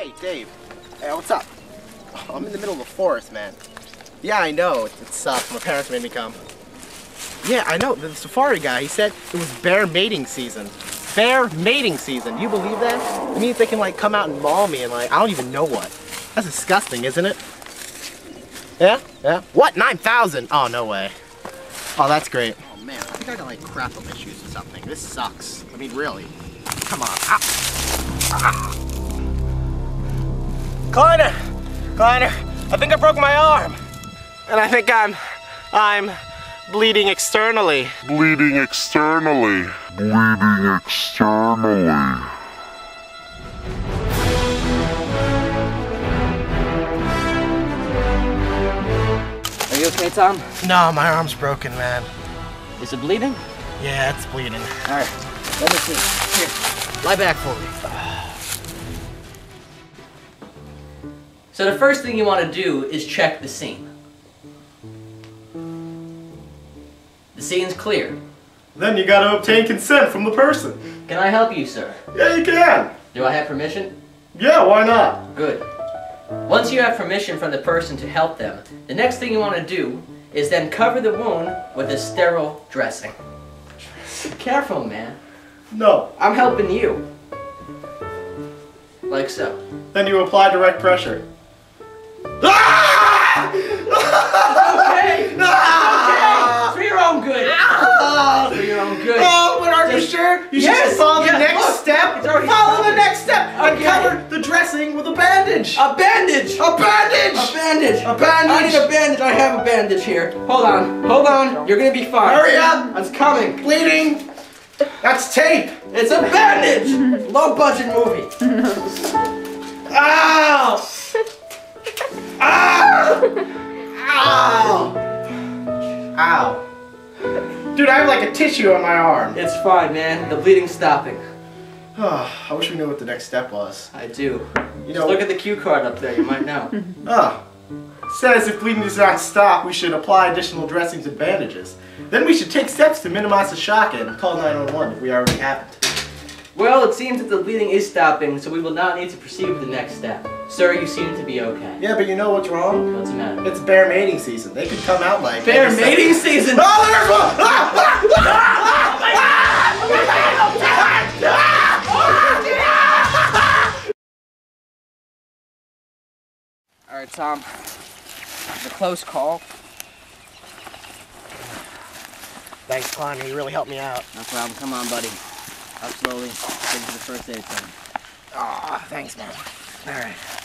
Hey, Dave. Hey, what's up? I'm in the middle of the forest, man. Yeah, I know. It, sucks. My parents made me come. Yeah, I know. The safari guy, he said it was bear mating season. Bear mating season. You believe that? It means they can, like, come out and maul me and, like, I don't even know what. That's disgusting, isn't it? Yeah? Yeah? What? 9,000? Oh, no way. Oh, that's great. Oh, man. I think I got, like, crap issues or something. This sucks. I mean, really. Come on. Ah. Ah. Kleiner! Kleiner, I think I broke my arm. And I think I'm, I'm bleeding externally. Bleeding externally. Bleeding externally. Are you okay, Tom? No, my arm's broken, man. Is it bleeding? Yeah, it's bleeding. All right, let me see. Here, lie back for me. So the first thing you want to do is check the scene. The scene's clear. Then you gotta obtain consent from the person. Can I help you, sir? Yeah, you can. Do I have permission? Yeah, why not? Good. Once you have permission from the person to help them, the next thing you want to do is then cover the wound with a sterile dressing. Careful, man. No. I'm helping you. Like so. Then you apply direct pressure. Yes, should follow the yes, next look, step. it's follow started. the next step and Okay. cover the dressing with a bandage. A bandage! A bandage. A bandage! A bandage. I need a bandage. I have a bandage here. Hold on. Hold on. You're gonna be fine. Hurry up. It's coming. Bleeding. That's tape. It's a bandage! Low budget movie. Ow! Ow! Ah! Ow! Ow! Dude, I have like a tissue on my arm. It's fine, man. The bleeding's stopping. I wish we knew what the next step was. I do. You Just know, look at the cue card up there. You might know. Oh. Says if bleeding does not stop, we should apply additional dressings and bandages. Then we should take steps to minimize the shock and call 911 if we already haven't. Well, it seems that the bleeding is stopping, so we will not need to proceed with the next step. Sir, you seem to be okay. Yeah, but you know what's wrong? What's the matter? It's bear mating season. They could come out like Bear any second. mating season! Oh, there's one! Ah, ah, All right, Tom. It's a close call. Thanks, Kleiner. You really helped me out. No problem. Come on, buddy. Up slowly. Get to the first aid zone. Aw, thanks, man. All right.